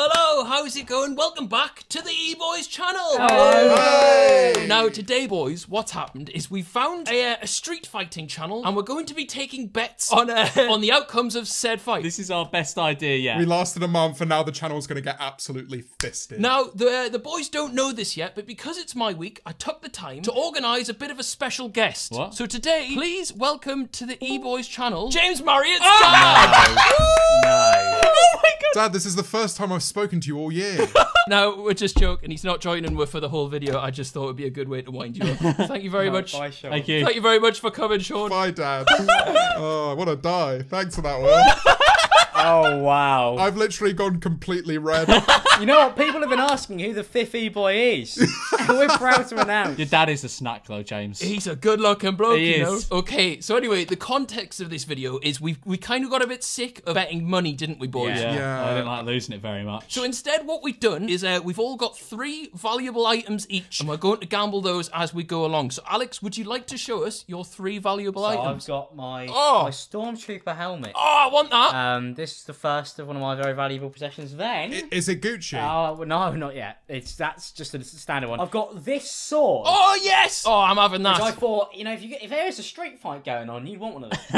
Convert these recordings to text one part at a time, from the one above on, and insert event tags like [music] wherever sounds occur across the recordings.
Hello, how's it going? Welcome back to the E-Boys channel. Hey! Now, today, boys, what's happened is we found a, uh, a street fighting channel, and we're going to be taking bets on uh, [laughs] on the outcomes of said fight. This is our best idea yet. We lasted a month and now the channel's going to get absolutely fisted. Now, the the boys don't know this yet, but because it's my week, I took the time to organise a bit of a special guest. What? So today, please welcome to the E-Boys channel, James Marriott's Ah! dad. No. Dad, this is the first time I've spoken to you all year. [laughs] No, we're just joking. He's not joining with for the whole video. I just thought it'd be a good way to wind you up. [laughs] Thank you very much. Bye, Sean. Thank you. Thank you very much for coming, Sean. Bye, Dad. [laughs] Oh, I want to die. Thanks for that, Will. Oh wow! I've literally gone completely red. you know what? People have been asking who the fifth e-boy is. [laughs] We're proud to announce. Your dad is a snack though, James. He's a good-looking bloke, He you know. is. Okay, so anyway, the context of this video is we we kind of got a bit sick of betting money, didn't we, boys? yeah, Yeah. I didn't like losing it very much. So instead, what we've done is uh, we've all got three valuable items each, and we're going to gamble those as we go along. So, Alex, would you like to show us your three valuable So I've items? got my Oh. my stormtrooper helmet. Oh, I want that. Um, this is the first of one of my very valuable possessions. Then. is it Gucci? Oh well, no, not yet. It's that's just a standard one. I've got this sword. oh yes. Oh, I'm having Which I thought, you know, if you get, if there is a street fight going on, you'd want one of those. [laughs]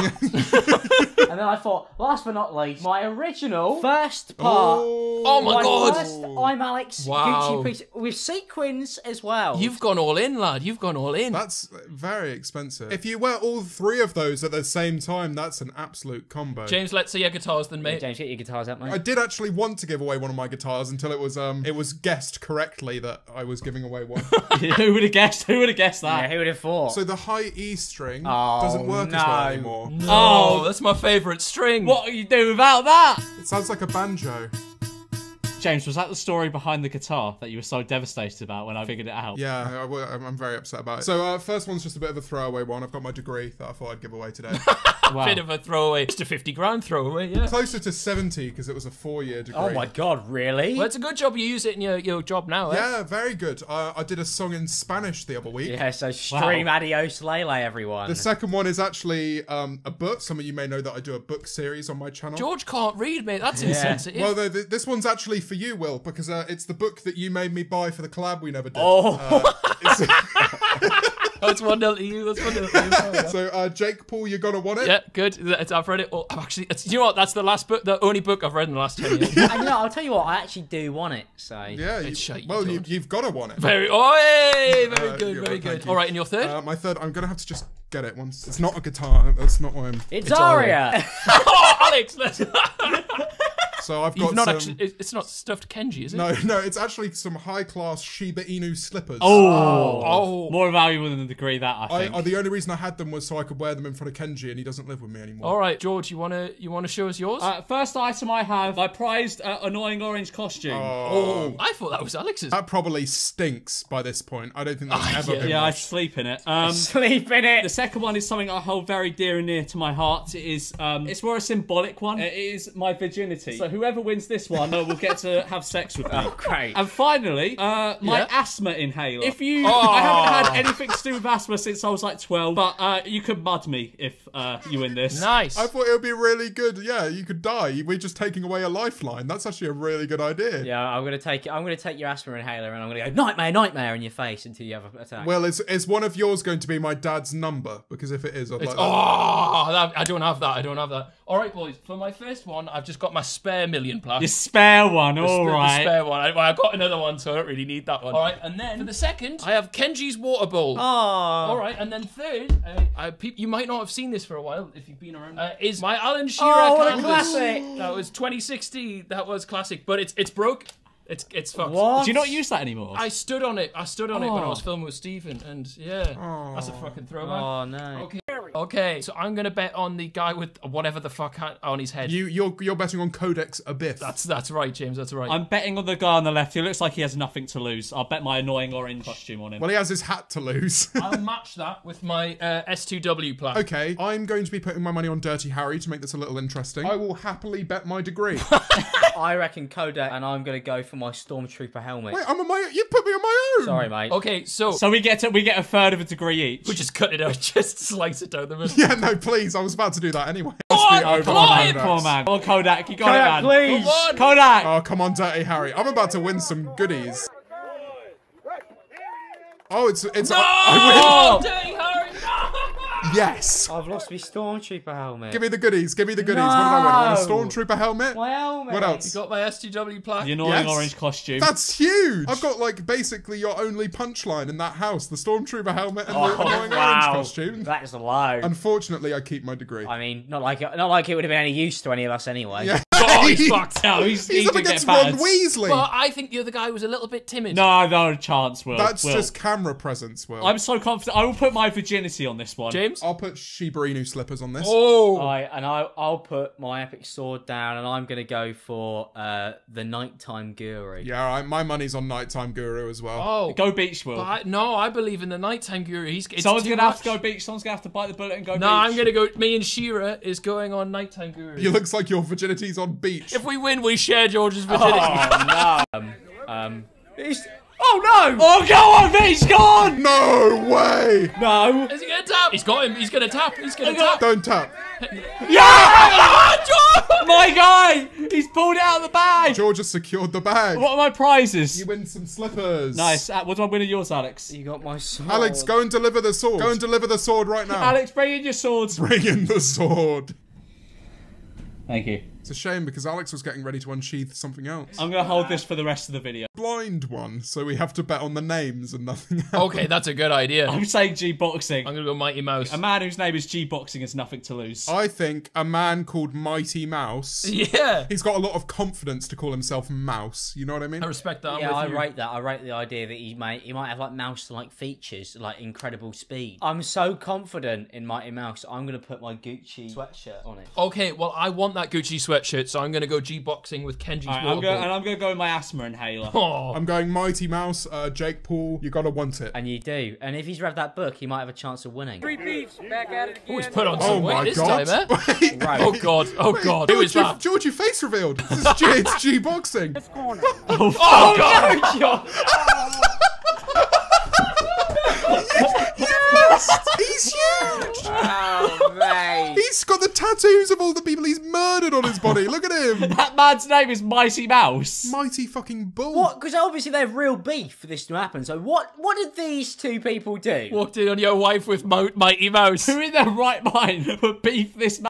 and then I thought, last but not least, my original first part. Oh my my god. First I'm Alex Wow. Gucci piece with sequins as well. You've gone all in, lad. You've gone all in. That's very expensive. If you wear all three of those at the same time, that's an absolute combo. James, let's see your guitars then, mate. James, get your guitars out, mate. I did actually want to give away one of my guitars until it was um it was guessed correctly that I was giving away one. [laughs] Who would have guessed? Who would have guessed yeah, that? who would have thought? so the high E string Oh, doesn't work as well no. anymore. Oh, that's my favourite string. What are you doing without that? It sounds like a banjo. James, was that the story behind the guitar that you were so devastated about when I figured it out? Yeah, I, w- I'm I'm very upset about it. So uh, first one's just a bit of a throwaway one. I've got my degree that I thought I'd give away today. [laughs] Wow. Bit of a throwaway. Just a 50 grand throwaway, yeah. Closer to 70 because it was a four-year degree. oh my god, really? Well, it's a good job you use it in your, your job now, eh? Yeah, very good. Uh, I did a song in Spanish the other week. Yeah, so stream Wow. adios Lele, everyone. The second one is actually um, a book. Some of you may know that I do a book series on my channel. George can't read, mate. That's insensitive. Well, th- th- this one's actually for you, Will, because uh, it's the book that you made me buy for the collab we never did. Oh. Uh, it's- [laughs] That's 1 0 to you. That's 1 0 to you. Sorry, [laughs] yeah. so, uh, Jake Paul, you're gonna want it. Yeah, good. It's- I've read it. Oh, I've actually, it's, you know what? That's the last book, the only book I've read in the last 10 years. [laughs] and you know, I'll tell you what, I actually do want it. So Yeah, you, It's shite, well, you, don't. you've got to want it. Very, oh, hey, very Uh, good, very right, good. All right, and your third? Uh, my third, I'm gonna have to just get it once. It's not a guitar. That's not why I'm. it's, It's Aria. oh, Alex, let's. So I've You've got not some. actually. it- It's not stuffed Kenji, is it? No, no, it's actually some high class Shiba Inu slippers. Oh, Oh. more valuable than the degree that I I, think. uh, the only reason I had them was so I could wear them in front of Kenji, and he doesn't live with me anymore. All right, George, you wanna you wanna show us yours? uh, first item I have my prized uh, annoying orange costume. oh, I thought that was Alex's. That probably stinks by this point. I don't think that's ever Ah, yeah. been. yeah, I washed. sleep in it. Um, Sleep in it. The second one is something I hold very dear and near to my heart. It is, um, it's more a symbolic one. It is my virginity. So whoever wins this one [laughs] uh, will get to have sex with me. Great. And finally, uh, my Yeah. asthma inhaler. If you, Oh. I haven't had anything to do with asthma since I was like 12, but uh, you could mud me if uh, you win this. Nice. I thought it would be really good. Yeah, you could die. We're just taking away a lifeline. That's actually a really good idea. Yeah, I'm gonna take I'm gonna take your asthma inhaler and I'm gonna go nightmare, nightmare in your face until you have an attack. Well, is is one of yours going to be my dad's number? Because if it is, I'd like. that. Oh, that, I don't have that. I don't have that. All right, boys. For my first one, I've just got my spare million plus. Your spare one, The all sp- the right. spare one. I, well, I got another one, so I don't really need that one. All right, and then for the second, I have Kenji's water bowl. oh, All right, and then third, uh, I, you might not have seen this for a while if you've been around. Uh, is my Alan Shearer Oh, what a classic. That was 2016. That was classic, but it's it's broke. It's it's fucked. what? Do you not use that anymore? I stood on it. I stood on it when I Oh. was filming with Stephen, and yeah, that's a fucking throwback. Oh no. Okay. Okay, so I'm gonna bet on the guy with whatever the fuck on his head. You you're you're betting on Codex Abyss. That's that's right, James. That's right. I'm betting on the guy on the left who looks like he has nothing to lose. I'll bet my annoying orange costume on him. well, he has his hat to lose. [laughs] I'll match that with my uh, S2W plan. okay, I'm going to be putting my money on Dirty Harry to make this a little interesting. I will happily bet my degree. [laughs] I reckon Kodak and I'm gonna go for my stormtrooper helmet. Wait, I'm on my. You put me on my own. Sorry, mate. Okay, so, So we get to, we get a third of a degree each. we just cut it out, [laughs] just slice it down the middle. Yeah, no, please. I was about to do that anyway. Oh, feet over come on on, Kodak's. Man. Oh, Kodak. You got Kodak, it, man. please. Come on. Kodak. Oh, come on, Dirty Harry. I'm about to win some goodies. Oh, it's it's. No! I win. Dirty Harry, no! Yes. I've lost my stormtrooper helmet. Give me the goodies. Give me the goodies. What did I win? I won a No. stormtrooper helmet. my helmet. What else? You Got my STW plaque. The annoying Yes. orange costume. That's huge. I've got like basically your only punchline in that house: the stormtrooper helmet and the Oh, annoying wow. orange costume. That's low. Unfortunately, I keep my degree. I mean, not like it, not like it would have been any use to any of us anyway. Yeah. [laughs] Oh, [laughs] he's fucked. no, he's, He's he up against Ron. Weasley. But I think the other guy was a little bit timid. No, no chance, Will. That's Will. just camera presence, Will. I'm so confident. I will put my virginity on this one. James? I'll put Shiba Inu slippers on this. Oh. I and I I'll put my epic sword down, and I'm gonna go for uh the nighttime guru. Yeah, all right. My money's on Nighttime Guru as well. Oh. Go beach, Will. But I, no, I believe in the nighttime guru. He's it's Someone's gonna have to go beach. Someone's gonna have to bite the bullet and go No, beach. I'm gonna go. Me and Shira is going on nighttime guru. It looks like your virginity's on beach. If we win, we share George's virginity. Oh no. [laughs] um, um. He's, oh no! Oh, go on, beach, go on! no way! No! Is he gonna tap? He's got him. He's gonna tap. He's gonna I got- tap. Don't tap. [laughs] yeah! George! My guy! He's pulled it out of the bag! George has secured the bag. What are my prizes? You win some slippers. Nice. Uh, what do I win of yours, Alex? You got my sword. Alex, go and deliver the sword. Go and deliver the sword right now. Alex, bring in your swords. Bring in the sword. Thank you. It's a shame because Alex was getting ready to unsheath something else. I'm gonna hold this for the rest of the video. blind one, so we have to bet on the names and nothing else. Okay, that's a good idea. I'm I'm saying G boxing. I'm gonna go Mighty Mouse. A man whose name is G boxing has nothing to lose. I think a man called Mighty Mouse. Yeah. He's got a lot of confidence to call himself Mouse. You know what I mean? I respect that. I'm Yeah, I you. rate that. I rate the idea that he might he might have like mouse-like features, like incredible speed. I'm so confident in Mighty Mouse. I'm gonna put my Gucci sweatshirt on it. Okay, well, I want that Gucci sweatshirt, so I'm gonna go G boxing with Kenji's Alright, water I'm gonna, and I'm gonna go with my asthma inhaler. Oh, I'm going Mighty Mouse, uh, Jake Paul. You gotta want it. And you do. And if he's read that book, he might have a chance of winning. Three beats, back at it again. oh, he's put on some Oh weight my this god! time, eh? [laughs] Wait, Right. Oh god, oh god, who George, is that? George, your face revealed. This is G, it's G boxing. This corner. [laughs] Oh god! Yes, [laughs] he's huge. Oh, mate. He's got the tattoos of all the people he's murdered on his body. Look at him. [laughs] That man's name is Mighty Mouse. Mighty fucking bull. What? Because obviously they have real beef for this to happen. So what? What did these two people do? Walked in on your wife with Mo- Mighty Mouse. Who in their right mind would beef this man?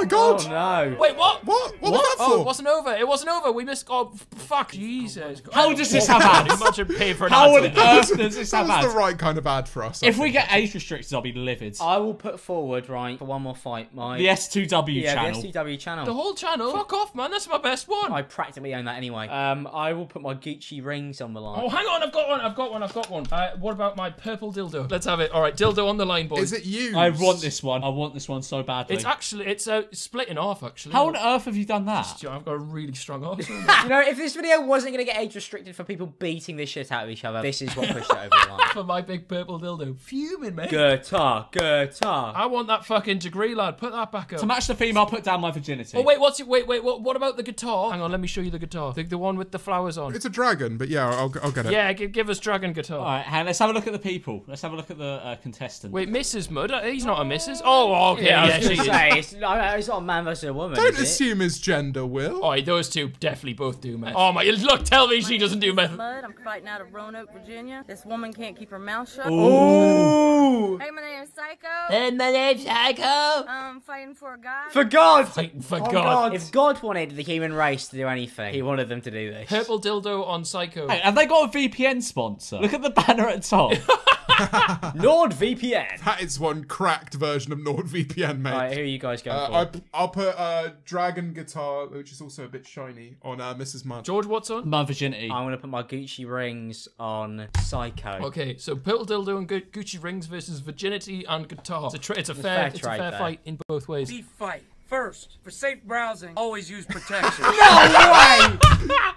Oh my god. Oh no! Wait, what? What? What, was that for? Oh, it wasn't over. It wasn't over. We missed. Oh, fuck. Jesus. [laughs] How does this have How ads? much I pay for an How ad on to earth does this that have was ads? the right kind of ad for us. I If we think. get age restricted, I'll be livid. I will put forward right for one more fight. My The S2W yeah, channel. the STW channel. The whole channel. Fuck off, man. That's my best one. I practically own that anyway. Um, I will put my Gucci rings on the line. Oh, hang on. I've got one. I've got one. I've got one. Uh, what about my purple dildo? Let's have it. All right, dildo on the line, boys. is it you? I want this one. I want this one so badly. It's actually it's uh, splitting off. Actually. How on earth have you done that? I've got a really strong arse. [laughs] You know, if this video wasn't going to get age restricted for people beating the shit out of each other, this is what pushed it over the line. [laughs] for my big purple dildo. Fuming, man. Guitar, guitar. I want that fucking degree, lad. Put that back up. To match the female, put down my virginity. Oh wait, what's it? Wait, wait. What? What about the guitar? Hang on, let me show you the guitar. The, the one with the flowers on. It's a dragon, but yeah, I'll, I'll get it. Yeah, give, give us dragon guitar. All right, hang on, let's have a look at the people. Let's have a look at the uh, contestant. Wait, Mrs. Mudd? Uh, He's not a Mrs. Oh, okay. Yeah, I Yeah, was she is. say, it's, no, it's not a man versus a woman. Don't is it? assume his gender, Will. Oh, those two definitely both do meth. Oh my! Look, tell me she doesn't do meth. Mud. I'm fighting out of Roanoke, Virginia. This woman can't keep her mouth shut. Ooh. Hey, my name is Psycho. And my name's Psycho. I'm fighting for a guy. For God! Fighting for Oh, God. If God wanted the human race to do anything, he wanted them to do this. Purple dildo on Psycho. Hey, have they got a VPN sponsor? Look at the banner at the top. [laughs] NordVPN. That is one cracked version of NordVPN, mate. Right, who are you guys going Uh, for? I, I'll put uh, Dragon Guitar, which is also a bit shiny, on uh, Mrs. Mudd. George, what's on? my virginity. I'm gonna put my Gucci rings on Psycho. Okay, so purple dildo and Gu- Gucci rings versus virginity and guitar. It's a, tra- it's a fair, fair it's a fair there. fight in both ways. Beef fight. First, for safe browsing, always use protection. [laughs] No way. [laughs]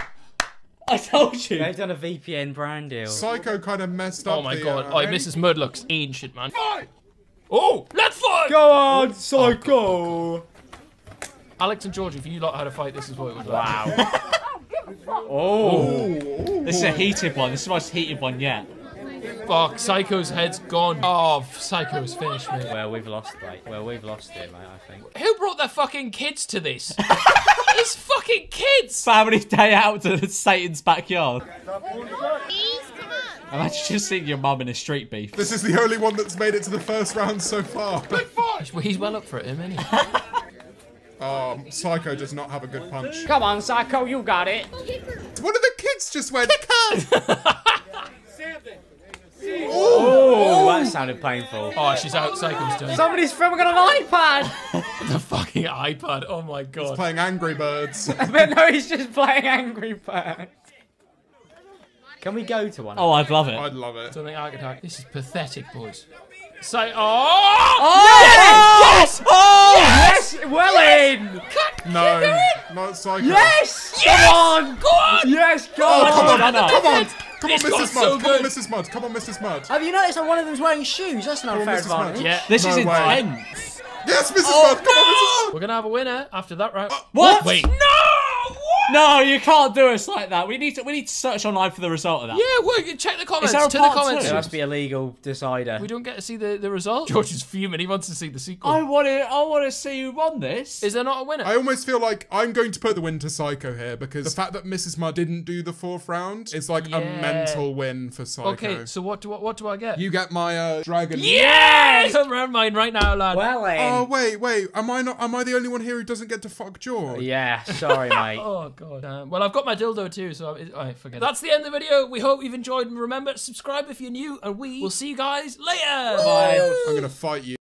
I told you. They've done a VPN brand deal. Psycho kind of messed up. Oh my the, god! Uh, Oh, Mrs. Mudd looks ancient, man. Oh, let's fight! Go on, Psycho! Alex and George, if you lot had a fight, this is what it would look like. Wow. [laughs] oh. This is a heated one. This is the most heated one yet. Fuck, Psycho's head's gone. Oh, Psycho's finished me. Well, we've lost, mate. Well, we've lost it, mate. I think. Who brought their fucking kids to this? [laughs] it's fucking kids! Family day out to Satan's backyard. Imagine just seeing your mum in a street beef. This is the only one that's made it to the first round so far. Well, he's well up for it, isn't he? Oh, [laughs] Psycho does not have a good punch. Come on, Psycho, you got it. One of the kids just went. [laughs] Oh, that sounded painful. Oh, she's out. Psycho's done. Somebody's filming on an iPad. [laughs] the fucking iPad. Oh my god. He's playing Angry Birds. but no, he's just playing Angry Birds. Can we go to one? Oh, I'd love it. I'd love it. Something I could hack. This is pathetic, boys. Say, oh! Oh! Yes! Oh! yes, well in. No, not Psycho. Yes. Yes! Come on. Go on! Yes, go Oh, come on. on, no, no. come on, come on, This got Mrs. so Mud, come on. Mrs. Mud, come on, Mrs. Mud. Have you noticed that one of them's wearing shoes? That's an unfair Mrs. Mud. advantage. Yeah. This is No way. intense. Yes, Mrs. Oh, Mud, come on, Mrs. Mud. We're gonna have a winner after that round. Uh, what? Wait. No! What? No, you can't do us like that. We need to. We need to search online for the result of that. Yeah, well, check the comments. there a to the part comments. two? There must be a legal decider. We don't get to see the, the result. George is fuming. He wants to see the sequel. I want to. I want to see who won this. Is there not a winner? I almost feel like I'm going to put the win to Psycho here because the fact that Mrs. Mud didn't do the fourth round is like Yeah. a mental win for Psycho. okay, so what do I, what do I get? You get my uh, dragon. Yes! Come round mine right now, lad. Well in. Oh wait, wait. Am I not? Am I the only one here who doesn't get to fuck George? yeah, sorry, mate. [laughs] Oh god. Um, well, I've got my dildo too, so I, I forget. it. That's the end of the video. We hope you've enjoyed, and remember, subscribe if you're new, and we will see you guys later. Bye. I'm gonna fight you.